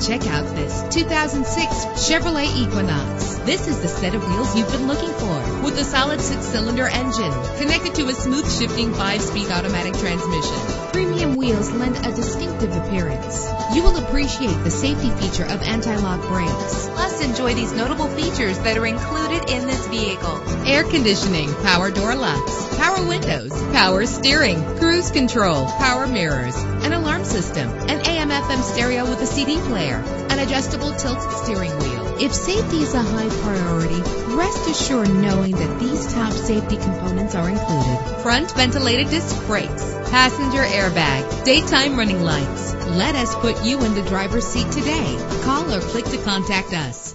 2006 Chevrolet Equinox. This is the set of wheels you've been looking for with a solid six-cylinder engine connected to a smooth shifting five-speed automatic transmission. Premium wheels lend a distinctive appearance. You will appreciate the safety feature of anti-lock brakes. Plus, enjoy these notable features that are included in this vehicle. Air conditioning, power door locks, power windows, power steering, cruise control, power mirrors, an alarm system, an FM stereo with a CD player, an adjustable tilt steering wheel. If safety is a high priority, rest assured knowing that these top safety components are included. Front ventilated disc brakes, passenger airbag, daytime running lights. Let us put you in the driver's seat today. Call or click to contact us.